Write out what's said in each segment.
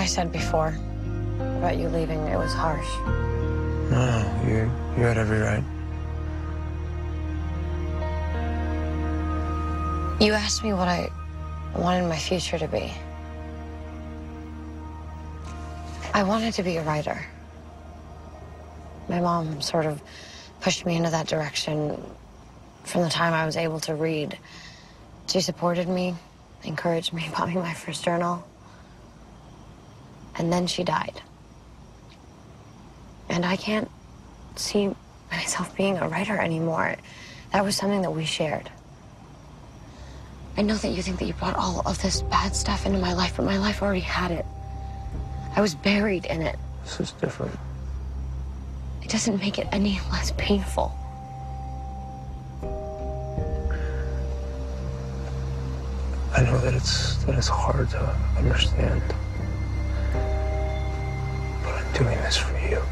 I said before about you leaving, it was harsh. No, you, you had every right. You asked me what I wanted my future to be. I wanted to be a writer. My mom sort of pushed me into that direction from the time I was able to read. She supported me, encouraged me, bought me my first journal. And then she died. And I can't see myself being a writer anymore. That was something that we shared. I know that you think that you brought all of this bad stuff into my life, but my life already had it. I was buried in it. This is different. It doesn't make it any less painful. I know that it's that it's hard to understand. Doing this for you.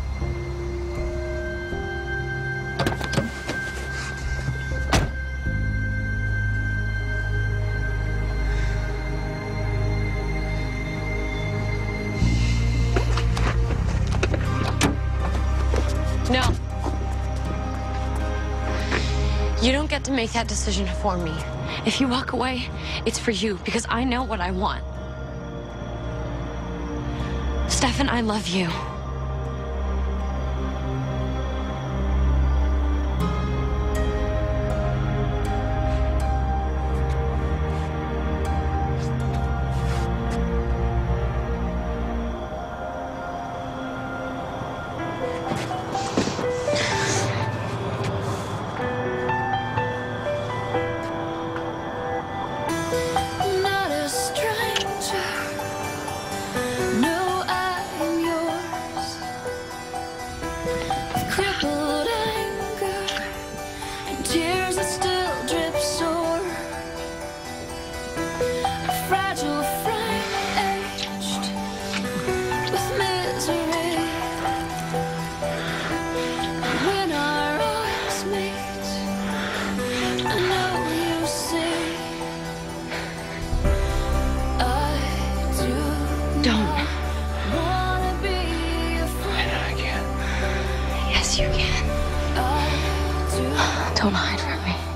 No. You don't get to make that decision for me. If you walk away, it's for you because I know what I want. Stefan, I love you. you can. Don't hide from me.